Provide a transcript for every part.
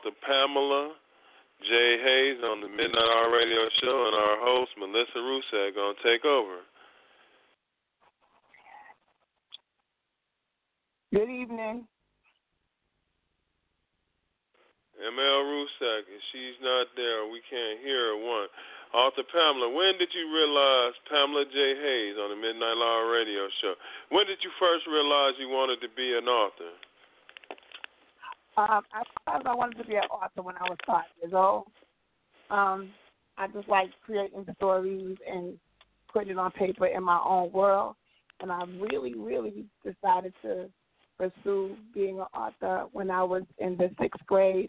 author Pamela J. Hayes on the Midnight Hour Radio Show, and our host Melissa Ruscsak gonna take over. Good evening. ML Ruscsak, if she's not there, we can't hear her. One, author Pamela, when did you realize Pamela J. Hayes on the Midnight Hour Radio Show? When did you first realize you wanted to be an author? Um, I realized I wanted to be an author when I was five years old. Um, I just like creating stories and putting it on paper in my own world. And I really, really decided to pursue being an author when I was in the sixth grade.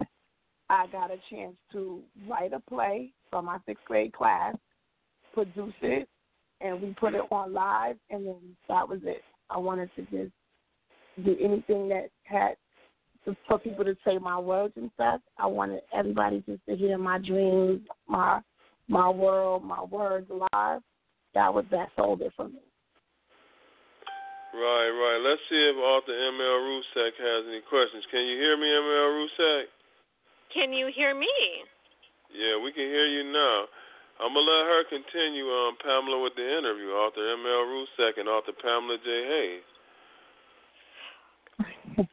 I got a chance to write a play for my sixth grade class, produce it, and we put it on live, and then that was it. I wanted to just do anything that had to, for people to say my words and stuff. I wanted everybody just to hear my dreams, my my world, my words live. That was that sold it for me. Right, right. Let's see if author ML Ruscsak has any questions. Can you hear me, ML Ruscsak? Can you hear me? Yeah, we can hear you now. I'm gonna let her continue, um, Pamela, with the interview. Author ML Ruscsak and author Pamela J. Hayes.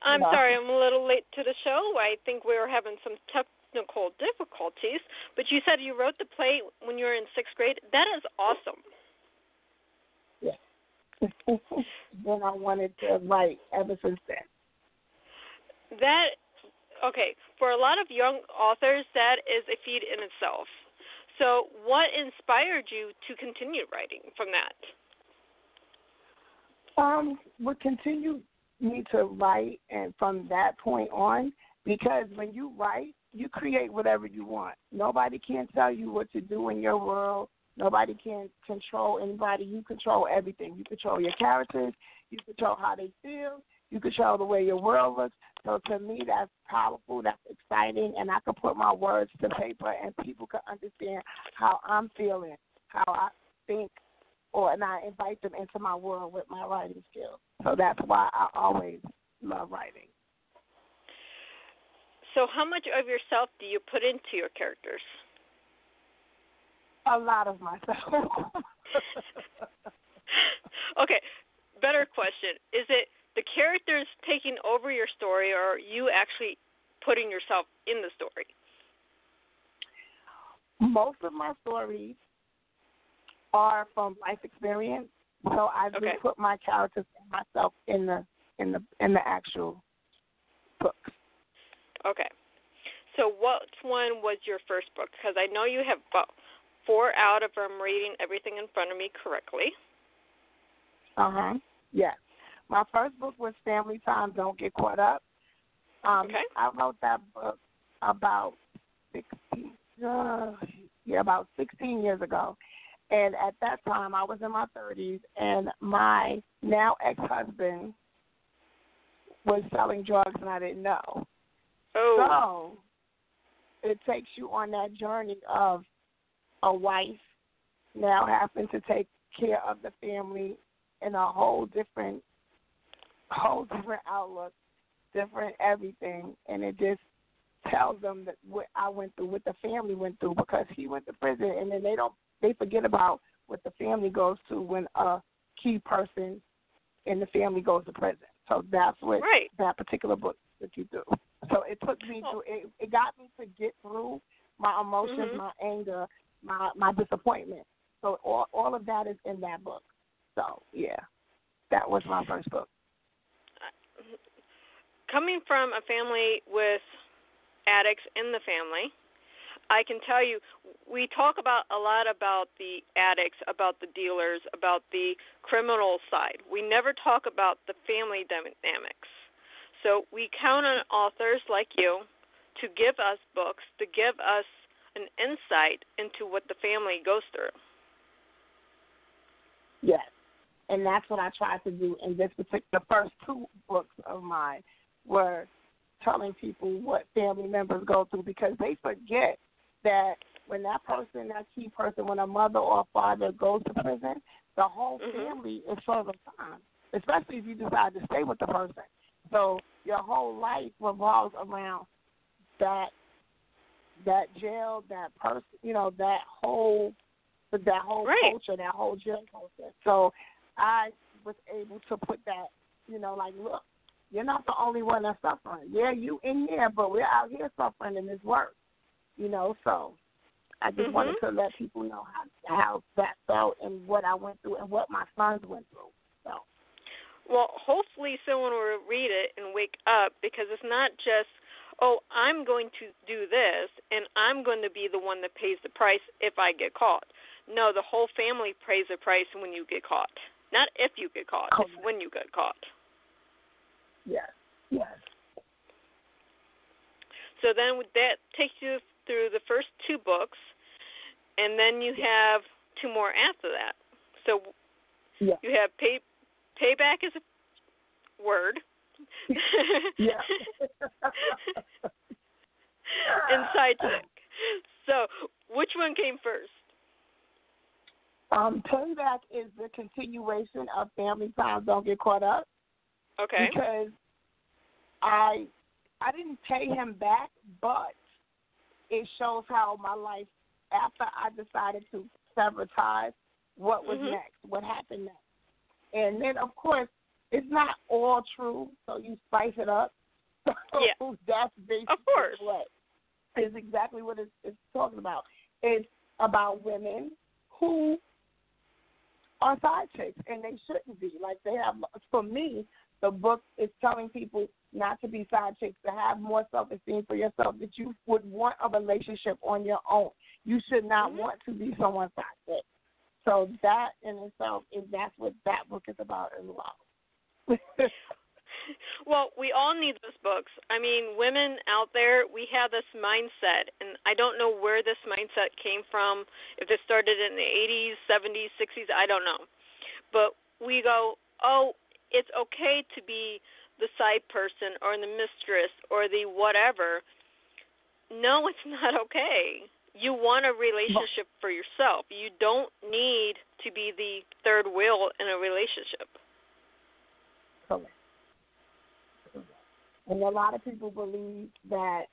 I'm sorry, I'm a little late to the show. I think we were having some technical difficulties. But you said you wrote the play when you were in sixth grade. That is awesome. Yeah. then I wanted to write ever since then. That okay for a lot of young authors. That is a feat in itself. So, what inspired you to continue writing from that? Um, what continued me to write, and from that point on, because when you write, you create whatever you want. Nobody can tell you what to do in your world. Nobody can control anybody. You control everything. You control your characters. You control how they feel. You control the way your world looks. So to me, that's powerful. That's exciting, and I can put my words to paper, and people can understand how I'm feeling, how I think, or and I invite them into my world with my writing skills. So that's why I always love writing. So, how much of yourself do you put into your characters? A lot of myself. okay, better question. Is it the characters taking over your story, or are you actually putting yourself in the story? Most of my stories are from life experience, so I Okay. put my characters and myself in the in the in the actual book. Okay. So, what one was your first book? Because I know you have about four out if I'm reading everything in front of me correctly. Uh huh. Yes. My first book was Family Time. Don't get caught up. Um, Okay. I wrote that book about sixteen. Uh, yeah, about sixteen years ago. And at that time, I was in my thirties, and my now ex-husband was selling drugs, and I didn't know. Oh. So it takes you on that journey of a wife now having to take care of the family in a whole different whole different outlook, different everything and it just tells them that what I went through, what the family went through because he went to prison and then they don't they forget about what the family goes to when a key person in the family goes to prison. So that's what Right. that particular book that you do. So it took me Oh. to it, it got me to get through my emotions, Mhm. my anger, my my disappointment. So all all of that is in that book. So yeah, that was my first book. Coming from a family with addicts in the family, I can tell you we talk about a lot about the addicts, about the dealers, about the criminal side. We never talk about the family dynamics. So we count on authors like you to give us books, to give us an insight into what the family goes through. Yes. And that's what I tried to do in this particular first two books of mine were telling people what family members go through because they forget that when that person, that key person, when a mother or a father goes to prison, the whole mm-hmm. family is of time, especially if you decide to stay with the person. So your whole life revolves around that that jail, that person, you know, that whole that whole right. culture, that whole jail culture. So I was able to put that, you know, like, look, you're not the only one that's suffering. Yeah, you in here, but we're out here suffering in this work. You know, so I just mm-hmm. wanted to let people know how how that felt and what I went through and what my sons went through. So. Well, hopefully someone will read it and wake up because it's not just oh, I'm going to do this and I'm going to be the one that pays the price if I get caught. No, the whole family pays the price when you get caught. Not if you get caught, oh. it's when you get caught. Yes. Yes. So then that takes you through the first two books, and then you have two more after that. So yeah. you have pay payback is a word. yeah. and side chick. So which one came first? Um, payback is the continuation of family time. Don't get caught up. Okay. Because I I didn't pay him back, but it shows how my life after I decided to sever ties, what was mm-hmm. next, what happened next. And then of course it's not all true, so you spice it up. So yeah. that's basically of course. what is exactly what it's, it's talking about. It's about women who are side chicks, and they shouldn't be. Like they have, for me, the book is telling people not to be side chicks, to have more self esteem for yourself, that you would want a relationship on your own. You should not mm-hmm. want to be someone's side chick. So that in itself is that's what that book is about as well. well, we all need those books. I mean, women out there, we have this mindset, and I don't know where this mindset came from. If it started in the 80s, 70s, 60s, I don't know. But we go, oh, it's okay to be the side person or the mistress or the whatever. No, it's not okay. You want a relationship for yourself. You don't need to be the third wheel in a relationship. Correct. And a lot of people believe that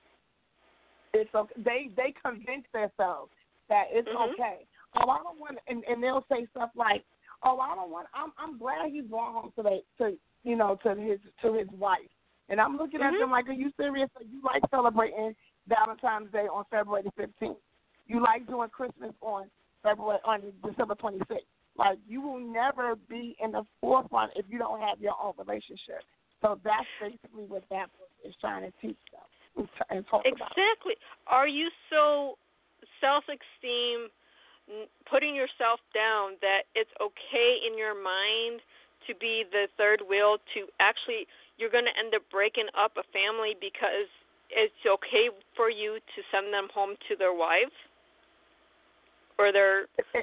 it's okay. They they convince themselves that it's mm-hmm. okay. Oh, I don't want, and, and they'll say stuff like, "Oh, I don't want. I'm I'm glad he's going home today to you know to his to his wife." And I'm looking mm-hmm. at them like, "Are you serious? Are you like celebrating Valentine's Day on February the 15th? You like doing Christmas on February on December 26th? Like you will never be in the forefront if you don't have your own relationship." So that's basically what that book is trying to teach them and talk exactly. about. Exactly. Are you so self-esteem, putting yourself down that it's okay in your mind to be the third wheel? To actually, you're going to end up breaking up a family because it's okay for you to send them home to their wife or their.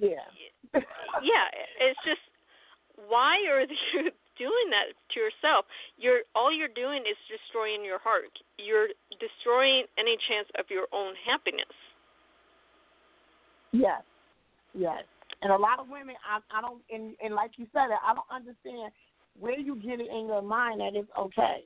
yeah. yeah. It's just why are you doing that to yourself, you're all you're doing is destroying your heart. You're destroying any chance of your own happiness. Yes, yes. And a lot of women, I, I don't, and, and like you said, I don't understand where you get it in your mind that it's okay.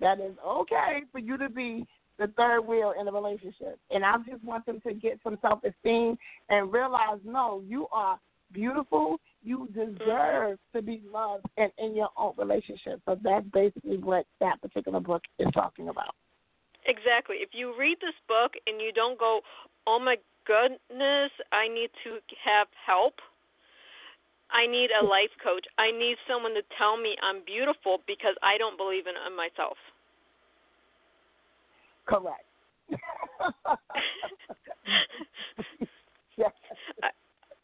That is okay for you to be the third wheel in a relationship. And I just want them to get some self esteem and realize, no, you are beautiful you deserve to be loved and in your own relationship. So that's basically what that particular book is talking about. Exactly. If you read this book and you don't go, oh my goodness, I need to have help. I need a life coach. I need someone to tell me I'm beautiful because I don't believe in myself. Correct. yes.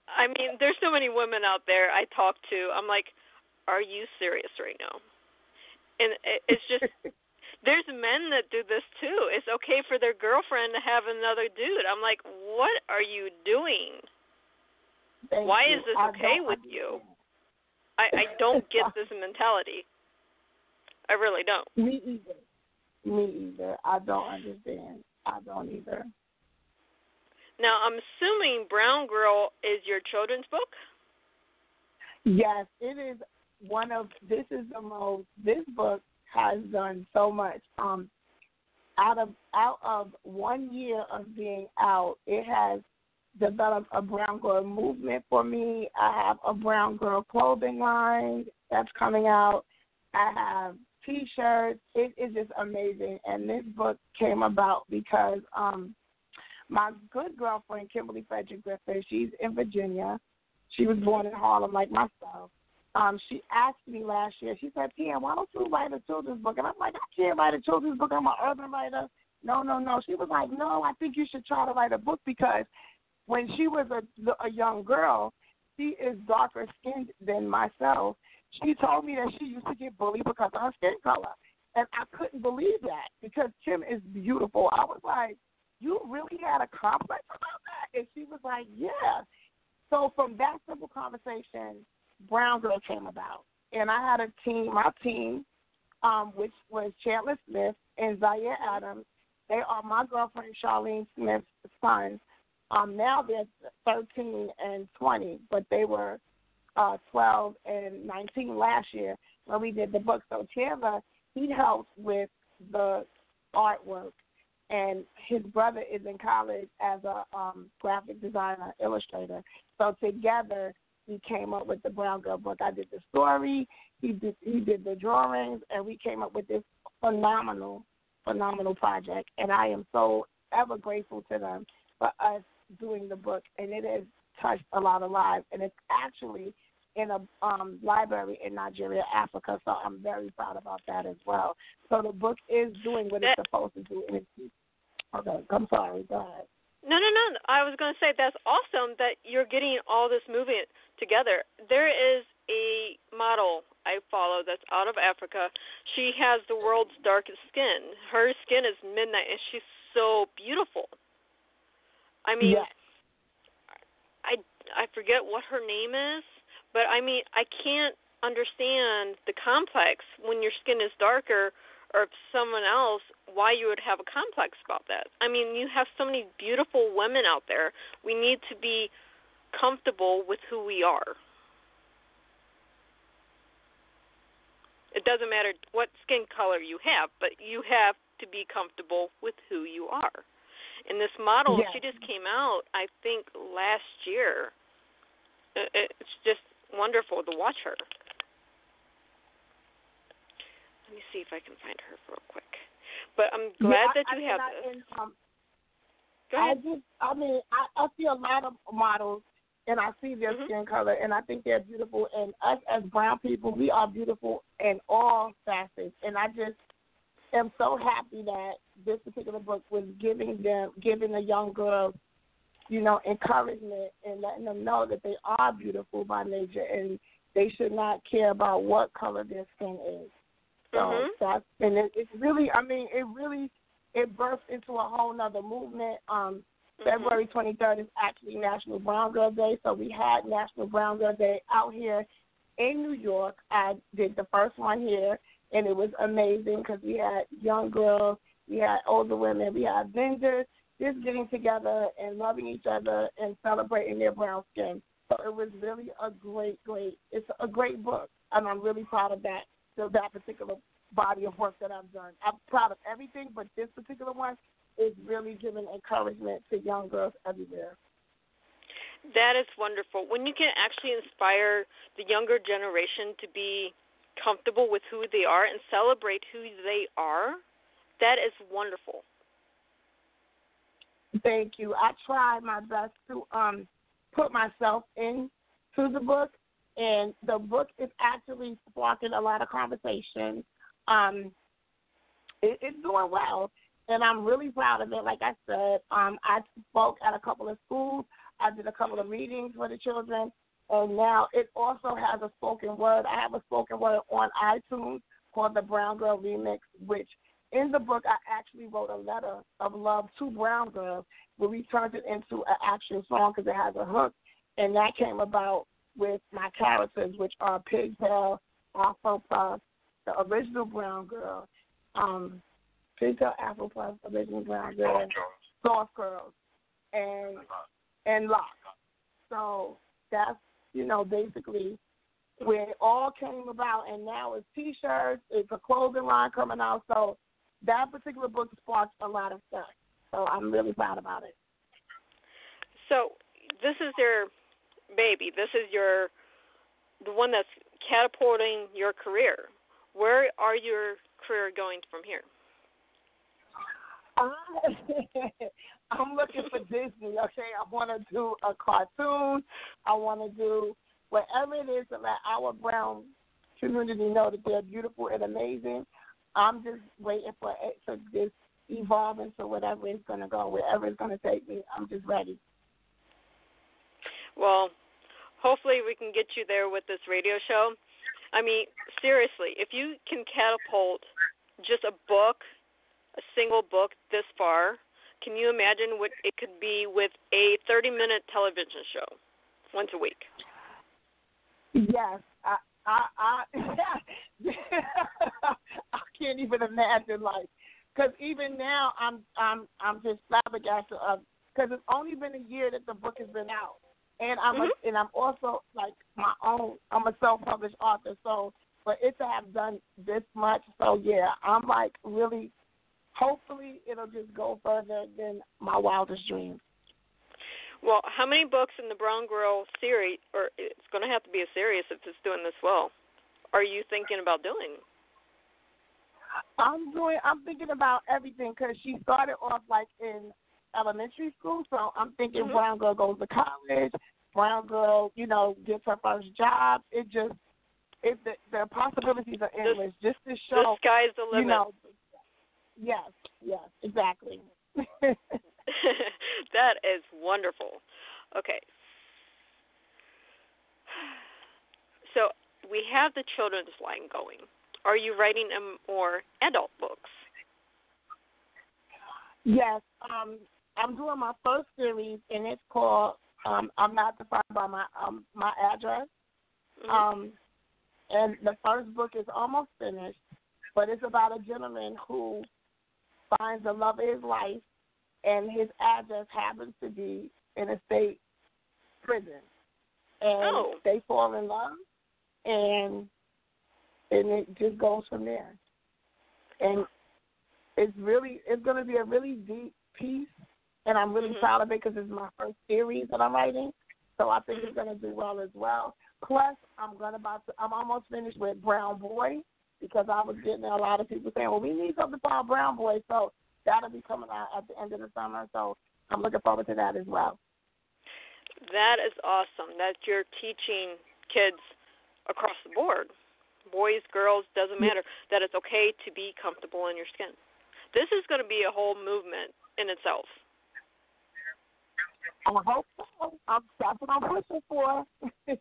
I mean, there's so many women out there I talk to. I'm like, are you serious right now? and it's just there's men that do this too. It's okay for their girlfriend to have another dude. I'm like, what are you doing? Thank Why you. is this I okay with you? I I don't get this mentality. I really don't. Me either. Me either. I don't understand. I don't either. Now I'm assuming Brown Girl is your children's book. Yes, it is one of this is the most this book has done so much. Um out of out of one year of being out, it has developed a brown girl movement for me. I have a brown girl clothing line that's coming out. I have t-shirts. It is just amazing. And this book came about because um my good girlfriend Kimberly Frederick Griffith, she's in Virginia. She was born in Harlem like myself. Um, she asked me last year, she said, Pam, why don't you write a children's book? And I'm like, I can't write a children's book. I'm an urban writer. No, no, no. She was like, No, I think you should try to write a book because when she was a, a young girl, she is darker skinned than myself. She told me that she used to get bullied because of her skin color. And I couldn't believe that because Kim is beautiful. I was like, You really had a complex about that? And she was like, Yeah. So from that simple conversation, Brown Girl came about. And I had a team, my team, um, which was Chandler Smith and Zaire Adams. They are my girlfriend Charlene Smith's sons. Um, now they're 13 and 20, but they were uh, 12 and 19 last year when we did the book. So Chandler, he helped with the artwork, and his brother is in college as a um, graphic designer, illustrator. So together, we came up with the Brown Girl book. I did the story, he did he did the drawings, and we came up with this phenomenal, phenomenal project. And I am so ever grateful to them for us doing the book, and it has touched a lot of lives. And it's actually in a um, library in Nigeria, Africa. So I'm very proud about that as well. So the book is doing what it's supposed to do. And it's, okay, I'm sorry. Go ahead. No, no, no. I was going to say that's awesome that you're getting all this movement together. There is a model I follow that's out of Africa. She has the world's darkest skin. Her skin is midnight, and she's so beautiful. I mean, yes. I I forget what her name is, but I mean, I can't understand the complex when your skin is darker or someone else why you would have a complex about that. I mean, you have so many beautiful women out there. We need to be comfortable with who we are. It doesn't matter what skin color you have, but you have to be comfortable with who you are. And this model, yes. she just came out, I think, last year. It's just wonderful to watch her. Let me see if I can find her real quick. But I'm glad yeah, that you I, have I, this. and, um, Go ahead. I just, I mean, I, I see a lot of models, and I see their Mhm. skin color, and I think they're beautiful. And us as brown people, we are beautiful in all facets. And I just am so happy that this particular book was giving them, giving the young girls, you know, encouragement and letting them know that they are beautiful by nature, and they should not care about what color their skin is. So Mhm. that's and it, it's really, I mean, it really it burst into a whole nother movement. Um, Mhm. February 23rd is actually National Brown Girl Day, so we had National Brown Girl Day out here in New York. I did the first one here, and it was amazing because we had young girls, we had older women, we had vendors just getting together and loving each other and celebrating their brown skin. So it was really a great, great. It's a great book, and I'm really proud of that. So that particular body of work that I've done. I'm proud of everything, but this particular one is really giving encouragement to young girls everywhere. That is wonderful. When you can actually inspire the younger generation to be comfortable with who they are and celebrate who they are, that is wonderful. Thank you. I tried my best to um put myself into the book, and the book is actually sparking a lot of conversation. Um, it, it's doing well, and I'm really proud of it. Like I said, um, I spoke at a couple of schools. I did a couple of readings for the children, and now it also has a spoken word. I have a spoken word on iTunes called the Brown Girl Remix, which in the book I actually wrote a letter of love to Brown Girls, but we turned it into an actual song because it has a hook, and that came about with my characters, which are Pigtail, Afro Puff, the original Brown Girl, um, Pigtail, Afro Puff, original Brown Girl, Soft Girls, and and Lock. So that's you know basically where it all came about, and now it's T-shirts, it's a clothing line coming out. So that particular book sparked a lot of stuff. So I'm really proud about it. So this is your baby. This is your the one that's catapulting your career. Where are your career going from here? I'm looking for Disney. Okay, I want to do a cartoon. I want to do whatever it is to let our brown community know that they're beautiful and amazing. I'm just waiting for it to just evolve into whatever it's going to go, wherever it's going to take me. I'm just ready. Well, hopefully we can get you there with this radio show. I mean, seriously, if you can catapult just a book, a single book this far, can you imagine what it could be with a 30 minute television show once a week? Yes, I I I, I can't even imagine like because even now I'm I'm I'm just flabbergasted because it's only been a year that the book has been out, and I'm mm-hmm. a, and I'm also like my own I'm a self-published author, so for it to have done this much, so yeah, I'm like really hopefully it'll just go further than my wildest dreams. Well, how many books in the Brown Girl series, or it's going to have to be a series if it's doing this well, are you thinking about doing? I'm doing. I'm thinking about everything because she started off like in elementary school, so I'm thinking mm-hmm. Brown Girl goes to college. Brown Girl, you know, gets her first job. It just, it the, the possibilities are endless. The, just to show, the sky's the limit. You know, yes, yes, exactly. that is wonderful. Okay. So we have the children's line going. Are you writing more adult books? Yes, um, I'm doing my first series, and it's called um, "I'm Not Defined by My um, My Address." Mm-hmm. Um, and the first book is almost finished, but it's about a gentleman who finds the love of his life and his address happens to be in a state prison. And oh. they fall in love, and and it just goes from there. And it's really it's going to be a really deep piece, and I'm really mm-hmm. proud of it because it's my first series that I'm writing. So I think it's going to do well as well. Plus, I'm going to about to, I'm almost finished with Brown Boy because I was getting a lot of people saying, "Well, we need something called Brown Boy." So that'll be coming out at the end of the summer. So I'm looking forward to that as well. That is awesome that you're teaching kids across the board, boys, girls, doesn't matter, that it's okay to be comfortable in your skin. This is going to be a whole movement in itself. I hope so. I'm, that's what I'm pushing for.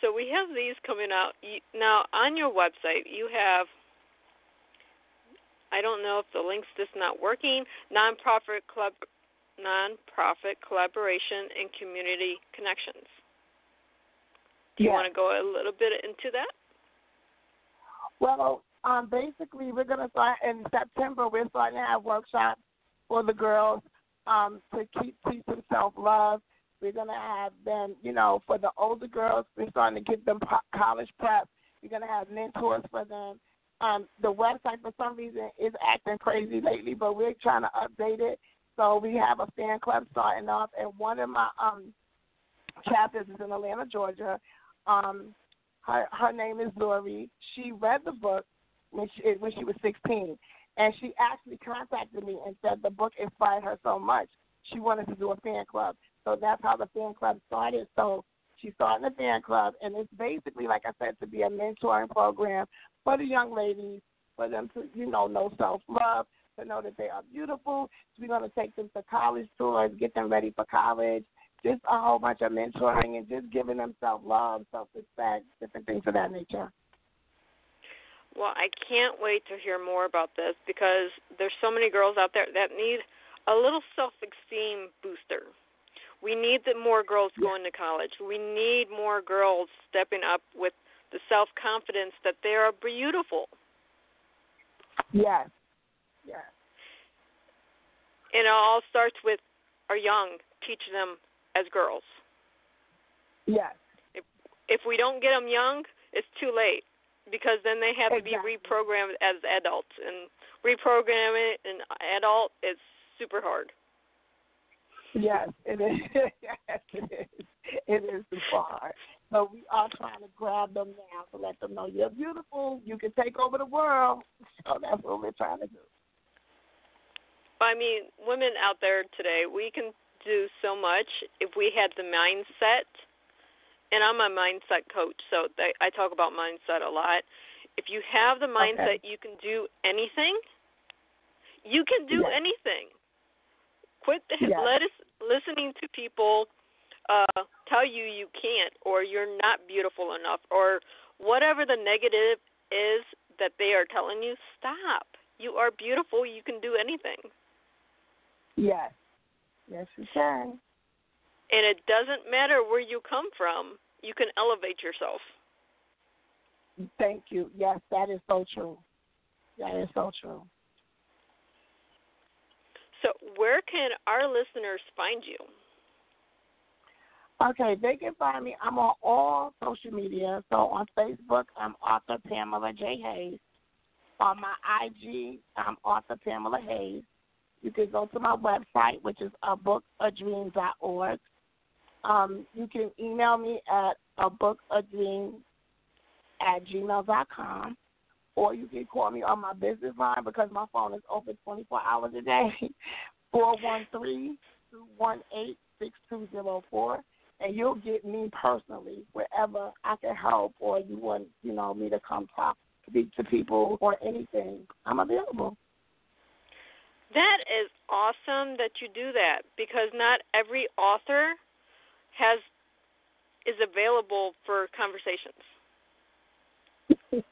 so we have these coming out now on your website. You have I don't know if the link's just not working. Nonprofit club, nonprofit collaboration and community connections. Do you yeah. want to go a little bit into that? Well, um, basically, we're going to start in September. We're starting to have workshops for the girls um, to keep teaching self love. We're going to have them, you know, for the older girls. We're starting to give them college prep. We're going to have mentors for them um, the website for some reason is acting crazy lately, but we're trying to update it. So we have a fan club starting off, and one of my um, chapters is in Atlanta, Georgia. Um, her her name is Lori. She read the book when she when she was 16, and she actually contacted me and said the book inspired her so much she wanted to do a fan club. So that's how the fan club started. So she's starting a fan club, and it's basically, like I said, to be a mentoring program for the young ladies, for them to, you know, know self love, to know that they are beautiful. So we're going to take them to college tours, get them ready for college, just a whole bunch of mentoring and just giving them self love, self respect, different things of that nature. Well, I can't wait to hear more about this because there's so many girls out there that need a little self esteem booster. We need the more girls going to college. We need more girls stepping up with the self confidence that they are beautiful. Yes. Yes. And it all starts with our young, teach them as girls. Yes. If if we don't get them young, it's too late because then they have exactly. to be reprogrammed as adults and reprogramming an adult is super hard. Yes, it is. yes, it is. It is super hard. So we are trying to grab them now to let them know you're beautiful. You can take over the world. So that's what we're trying to do. I mean, women out there today, we can do so much if we had the mindset. And I'm a mindset coach, so I talk about mindset a lot. If you have the mindset, okay. you can do anything. You can do yes. anything. Quit yes. let us listening to people uh, tell you you can't, or you're not beautiful enough, or whatever the negative is that they are telling you. Stop. You are beautiful. You can do anything. Yes. Yes, you can. And it doesn't matter where you come from, you can elevate yourself. Thank you. Yes, that is so true. That is so true. So, where can our listeners find you? Okay, they can find me. I'm on all social media. So on Facebook, I'm author Pamela J. Hayes. On my IG, I'm author Pamela Hayes. You can go to my website, which is a bookadream.org. Um, you can email me at a bookadream at gmail.com, or you can call me on my business line because my phone is open 24 hours a day, 413 218 6204 and you'll get me personally wherever I can help or you want, you know, me to come talk, speak to people or anything. I'm available. That is awesome that you do that because not every author has is available for conversations.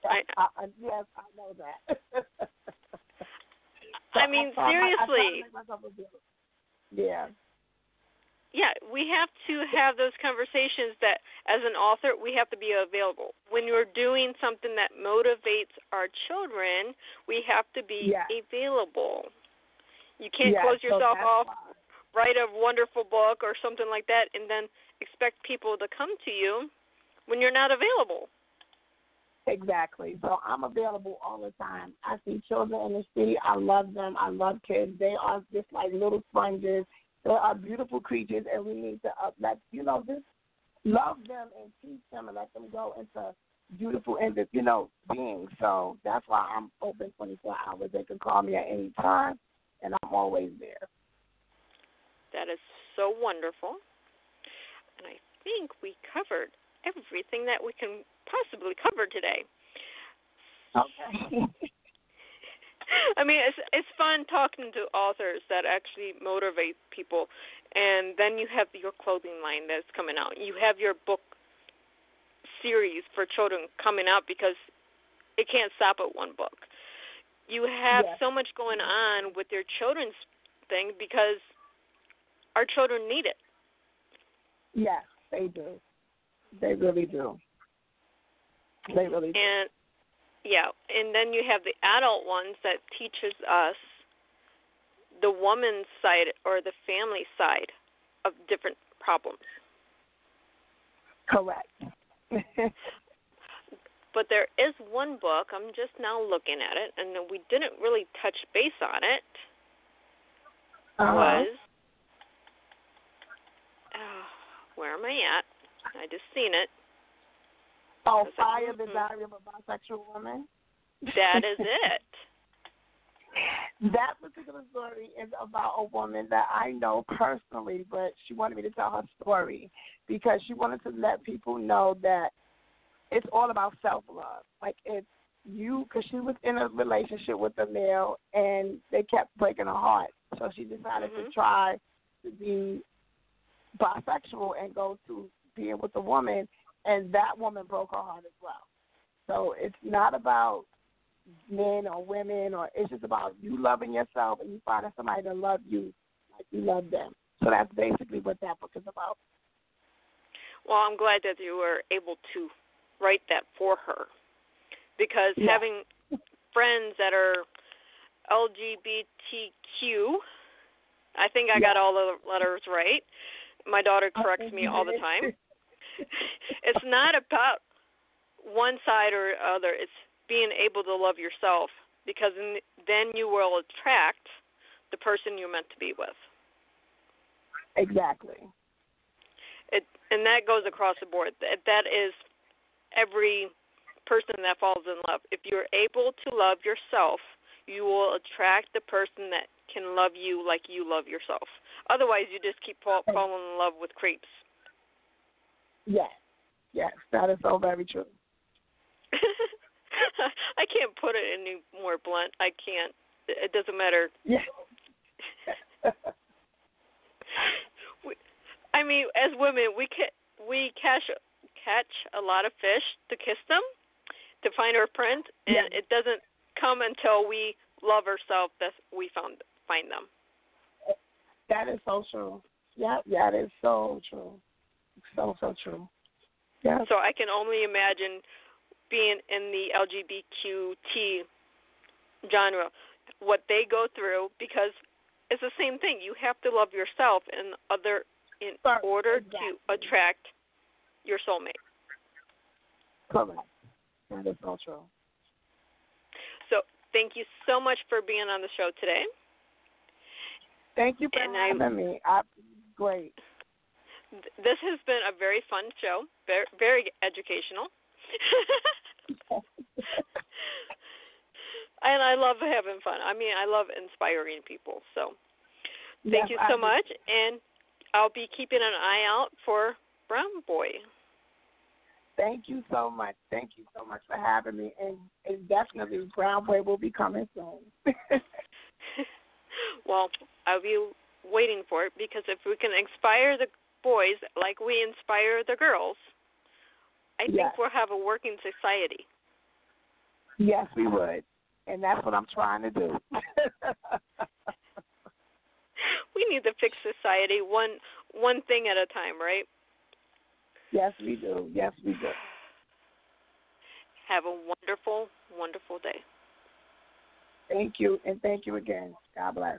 I, I, I, yes, I know that. so I mean, I, seriously. yeah yeah, we have to have those conversations that as an author we have to be available. When you're doing something that motivates our children, we have to be yes. available. You can't close yourself so off, why. Write a wonderful book or something like that and then expect people to come to you when you're not available. Exactly. So I'm available all the time. I see children in the city. I love them. I love kids. They are just like little sponges they are beautiful creatures, and we need to uh, let you know just love them and teach them and let them go into beautiful and you know beings. So that's why I'm open 24 hours. They can call me at any time, and I'm always there. That is so wonderful, and I think we covered everything that we can possibly cover today. Okay. I mean, it's it's fun talking to authors that actually motivate people, and then you have your clothing line that's coming out. You have your book series for children coming out because it can't stop at one book. You have yes. so much going on with your children's thing because our children need it. Yes, they do. They really do. They really do. And yeah, and then you have the adult ones that teaches us the woman's side or the family side of different problems. Correct. but there is one book, I'm just now looking at it, and we didn't really touch base on it. Uh-huh. Was uh, where am I at? I just seen it. Oh, Fire, the Diary of a Bisexual Woman? That is it. that particular story is about a woman that I know personally, but she wanted me to tell her story because she wanted to let people know that it's all about self love. Like it's you, because she was in a relationship with a male and they kept breaking her heart. So she decided mm-hmm. to try to be bisexual and go to being with a woman, and that woman broke her heart as well. So it's not about men or women, or it's just about you loving yourself and you finding somebody to love you like you love them. So that's basically what that book is about. Well, I'm glad that you were able to write that for her because yeah. having friends that are LGBTQ, I think I yeah. got all the letters right. My daughter corrects me all the time. it's not about one side or other. It's being able to love yourself because then you will attract the person you're meant to be with. Exactly. It and that goes across the board. That that is every person that falls in love. If you're able to love yourself, you will attract the person that can love you like you love yourself. Otherwise, you just keep fall, falling in love with creeps. Yes, yes, that is so very true. I can't put it any more blunt. I can't. It doesn't matter. Yeah. I mean, as women, we ca- we catch catch a lot of fish to kiss them, to find our prince, and yeah. it doesn't come until we love ourselves that we found find them. That is so true. Yeah, yeah, that is so true. So so true. Yeah. So I can only imagine being in the LGBTQ genre, what they go through because it's the same thing. You have to love yourself and other in order exactly. to attract your soulmate. Correct. That is so true. So thank you so much for being on the show today. Thank you for and having I, me. I, great. This has been a very fun show, very, very educational. and I love having fun. I mean, I love inspiring people. So thank yes, you so I much, and I'll be keeping an eye out for Brown Boy. Thank you so much. Thank you so much for having me, and, and definitely Brown Boy will be coming soon. well, I'll be waiting for it because if we can inspire the boys like we inspire the girls, I yes. think we'll have a working society. Yes, we would. And that's what I'm trying to do. we need to fix society one one thing at a time, right? Yes, we do. Yes, we do. Have a wonderful, wonderful day. Thank you, and thank you again. God bless.